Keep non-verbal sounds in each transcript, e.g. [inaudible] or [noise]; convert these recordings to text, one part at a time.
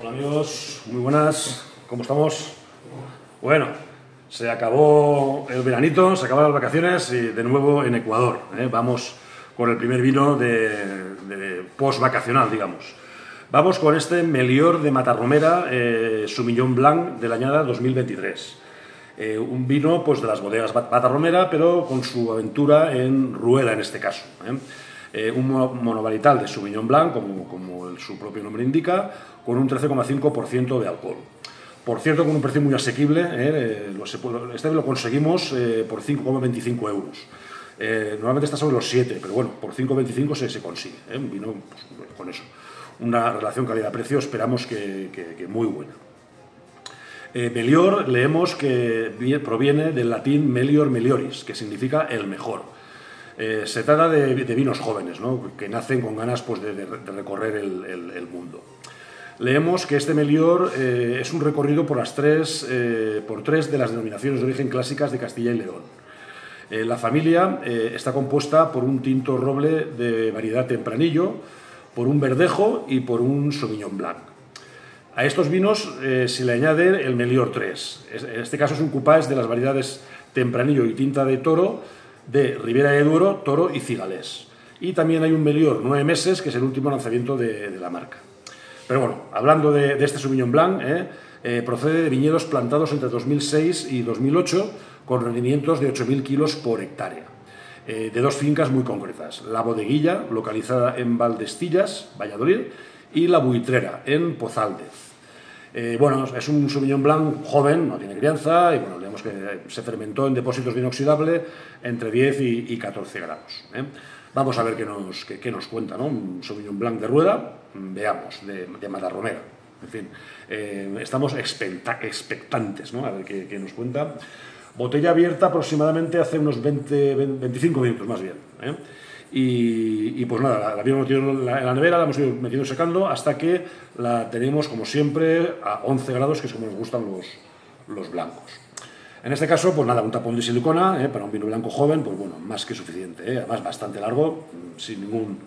Hola amigos, muy buenas, ¿cómo estamos? Bueno, se acabó el veranito, se acabaron las vacaciones y de nuevo en Ecuador. ¿eh? Vamos con el primer vino de, post-vacacional, digamos. Vamos con este Melior de Matarromera, eh, Sumillón Blanc de la añada 2023. Eh, un vino pues, de las bodegas Matarromera, pero con su aventura en Rueda en este caso. ¿Eh? Eh, un monovarital de Sauvignon Blanc, como, como su propio nombre indica, con un 13,5% de alcohol. Por cierto, con un precio muy asequible, eh, este lo conseguimos eh, por 5,25 euros. normalmente está sobre los 7, pero bueno, por 5,25 se, se consigue. Un vino pues, con eso. Una relación calidad-precio esperamos que, que, muy buena. melior leemos que proviene del latín melior melioris, que significa el mejor. Eh, se trata de, vinos jóvenes, que nacen con ganas pues, de, recorrer el, mundo. Leemos que este Melior eh, es un recorrido por, las tres, eh, por tres de las denominaciones de origen clásicas de Castilla y León. la familia está compuesta por un tinto roble de variedad tempranillo, por un verdejo y por un sauvignon blanc. A estos vinos se le añade el Melior 3. En este caso es un cupás de las variedades tempranillo y tinta de toro, de Ribera de Duero, Toro y Cigalés. Y también hay un Melior nueve meses, que es el último lanzamiento de, la marca. Pero bueno, hablando de, este Sauvignon Blanc, ¿eh? Eh, procede de viñedos plantados entre 2006 y 2008 con rendimientos de 8.000 kilos por hectárea. Eh, de dos fincas muy concretas, la bodeguilla, localizada en Valdestillas, Valladolid, y la buitrera, en Pozaldez. Bueno, es un Sauvignon Blanc joven, no tiene crianza, y bueno, digamos que se fermentó en depósitos de inoxidable entre 10 y, 14 grados. ¿eh? Vamos a ver qué nos, qué, nos cuenta, ¿no? Un Sauvignon Blanc de rueda, veamos, de, de Matarromera. En fin, eh, estamos expectantes, ¿no? A ver qué, nos cuenta. Botella abierta aproximadamente hace unos 20, 25 minutos más bien. Y, pues nada, la, habíamos metido en la, nevera, la hemos ido metiendo secando hasta que la tenemos, como siempre, a 11 grados, que es como nos gustan los, los blancos. En este caso, pues nada, un tapón de silicona eh, para un vino blanco joven, pues bueno, más que suficiente, eh, además bastante largo, mm, sin ningún,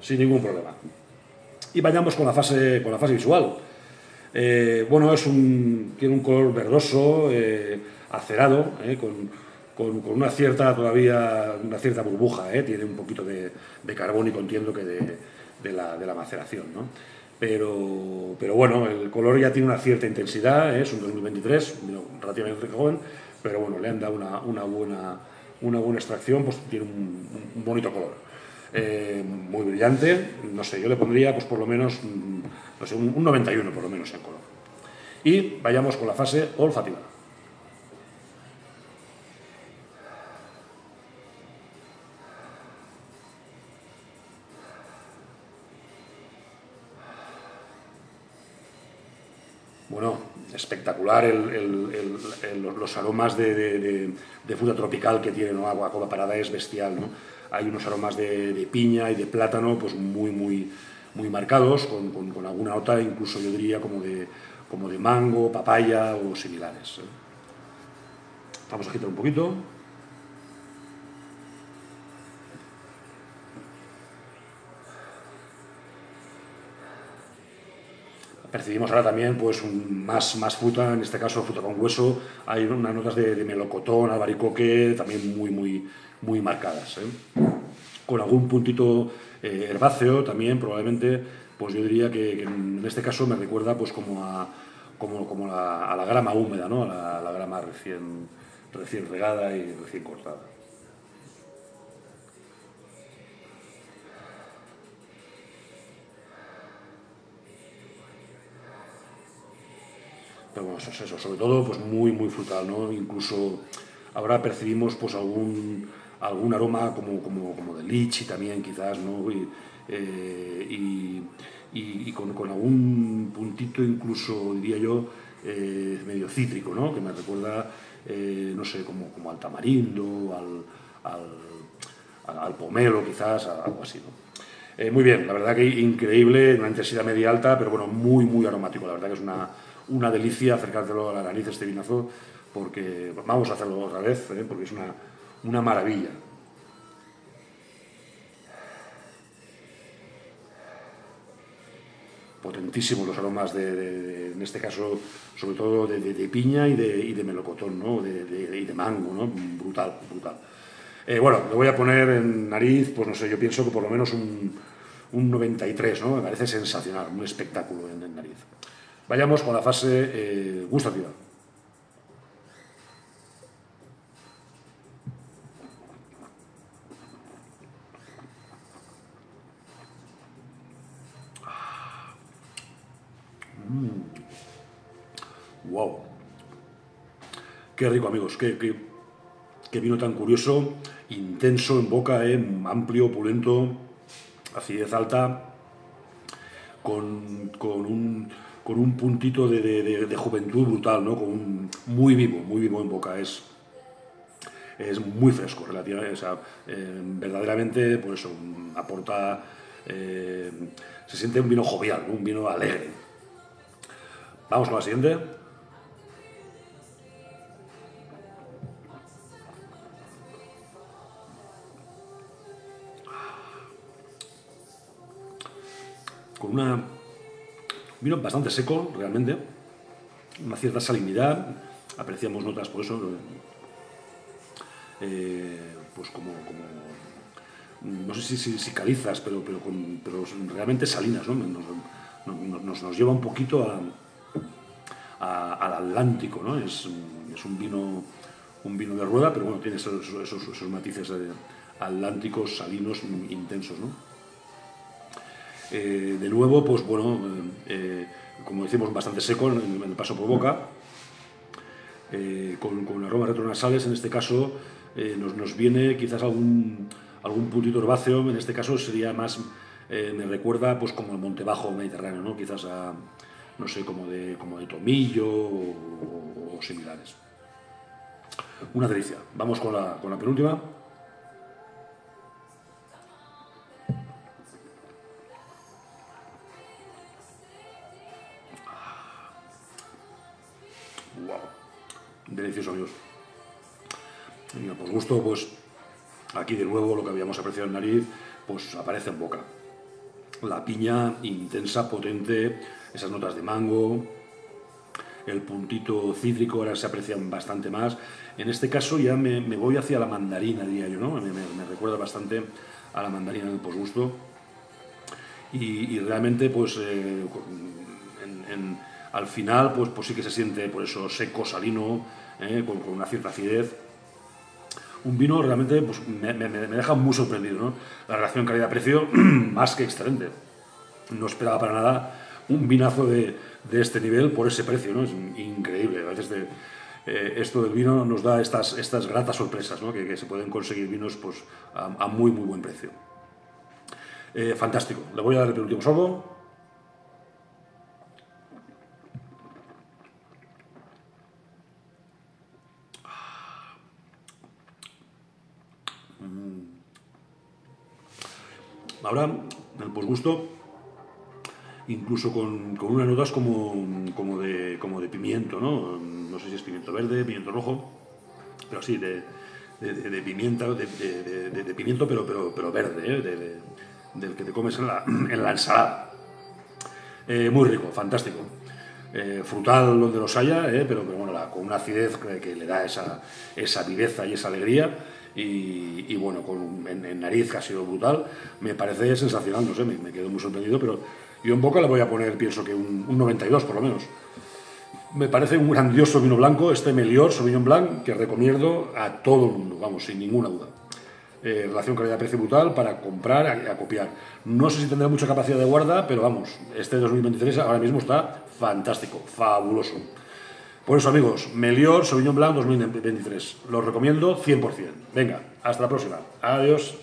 sin ningún problema. Y vayamos con la fase, con la fase visual. Eh, bueno, es un, tiene un color verdoso, acerado, con, con, una cierta todavía una cierta burbuja, tiene un poquito de, de carbón y entiendo que de, la, maceración. ¿no? pero, pero bueno, el color ya tiene una cierta intensidad, ¿eh? es un 2023, relativamente joven, pero bueno, le han dado una, buena, una buena extracción, pues tiene un, bonito color. Eh, muy brillante, no sé, yo le pondría pues por lo menos, mm, no sé, un 91 por lo menos en color. Y vayamos con la fase olfativa. Bueno, espectacular los aromas de, fruta tropical que tiene, ¿no? Agua cola parada es bestial, ¿no? Hay unos aromas de, piña y de plátano, pues muy, muy, muy marcados, con, alguna nota incluso yo diría como de, como de mango, papaya o similares. ¿eh? Vamos a agitar un poquito. Percibimos ahora también pues, más, más fruta, en este caso fruta con hueso. Hay unas notas de, melocotón, albaricoque, también muy, muy, muy marcadas. ¿eh? Con algún puntito eh, herbáceo también, probablemente, pues yo diría que, en este caso me recuerda pues, como, a, como, como a la grama húmeda, ¿no? a, la, la grama recién, recién regada y recién cortada. Bueno, eso, sobre todo pues muy, muy frutal, ¿no? Incluso ahora percibimos pues algún, algún aroma como, como, como de lichi también quizás, ¿no? Y, eh, con, con, algún puntito incluso, diría yo, eh, medio cítrico, ¿no? Que me recuerda, eh, no sé, como, como al tamarindo, al, al, al pomelo quizás, algo así, ¿no? muy bien, la verdad que increíble, una intensidad media alta, pero bueno, muy, muy aromático, la verdad que es una, una delicia acercártelo a la nariz este vinazo, porque vamos a hacerlo otra vez, ¿eh? porque es una, una maravilla. potentísimos los aromas de, en este caso, sobre todo de, piña y de, y de melocotón, ¿no? y de mango, ¿no? Brutal, brutal. Eh, bueno, le voy a poner en nariz, pues no sé, yo pienso que por lo menos un, un 93, ¿no? Me parece sensacional, un espectáculo en, nariz. Vayamos con la fase eh, gustativa. Wow. Mm. Qué rico, amigos. Qué, qué, vino tan curioso, intenso en boca, eh, amplio, opulento, acidez alta, con, con, un, con un, puntito de, de, juventud brutal, ¿no? Con muy vivo, muy vivo en boca. Es, es muy fresco, relativamente, o sea, eh, verdaderamente, por eso, aporta, eh, se siente un vino jovial, un vino alegre. Vamos con la siguiente. Con una vino bastante seco, realmente, una cierta salinidad, apreciamos notas por eso, eh, pues como, no sé si, calizas, pero, pero, pero realmente salinas, ¿no? Nos, nos lleva un poquito al Atlántico, ¿no? Es, un vino un vino de rueda, pero bueno, tiene esos, esos, matices eh, atlánticos, salinos, intensos, ¿no? Eh, de nuevo, pues bueno, eh, como decimos, bastante seco en, el paso por boca, con, con, aromas retronasales, en este caso nos, nos, viene quizás algún, algún puntito herbáceo, en este caso sería más, me recuerda pues como el Monte Bajo Mediterráneo, ¿no? Quizás a, no sé, como de, como de tomillo o, similares. Una delicia. Vamos con la, con la penúltima. Amigos. Y por gusto, pues aquí de nuevo lo que habíamos apreciado en nariz, pues aparece en boca. La piña intensa, potente, esas notas de mango, el puntito cítrico ahora se aprecian bastante más. En este caso ya me, voy hacia la mandarina, diría yo, ¿no? Me, recuerda bastante a la mandarina del posgusto. Y, realmente, pues, eh, al final, pues, pues sí que se siente por eso seco, salino, eh, con, una cierta acidez. Un vino realmente pues, me, deja muy sorprendido, ¿no? La relación calidad-precio, [clears throat] más que excelente. No esperaba para nada un vinazo de, este nivel por ese precio, ¿no? Es increíble. A veces eh, esto del vino nos da estas, estas gratas sorpresas, ¿no? que, se pueden conseguir vinos pues, a, muy, muy buen precio. Eh, fantástico. Le voy a dar el último sorbo. Ahora, el posgusto incluso con, con unas notas como, como, de, como de pimiento, ¿no? No sé si es pimiento verde, pimiento rojo, pero sí, de, de, pimienta, de, pimiento, pero, pero, pero verde, ¿eh? del que te comes en la, [clears throat] en la ensalada. Eh, muy rico, fantástico. Eh, frutal donde los haya, ¿eh? pero, pero bueno, con una acidez que, le da esa, esa viveza y esa alegría. Y, bueno, con, en, nariz que ha sido brutal, me parece sensacional, no sé, me, quedo muy sorprendido, pero yo en boca le voy a poner, pienso que un, 92 por lo menos. Me parece un grandioso vino blanco, este Melior Sauvignon Blanc, que recomiendo a todo el mundo, vamos, sin ninguna duda. Eh, relación calidad-precio brutal para comprar a, a, copiar. No sé si tendrá mucha capacidad de guarda, pero vamos, este 2023 ahora mismo está fantástico, fabuloso. Por eso, amigos, Melior Sauvignon Blanc 2023. Lo recomiendo 100%. Venga, hasta la próxima. Adiós.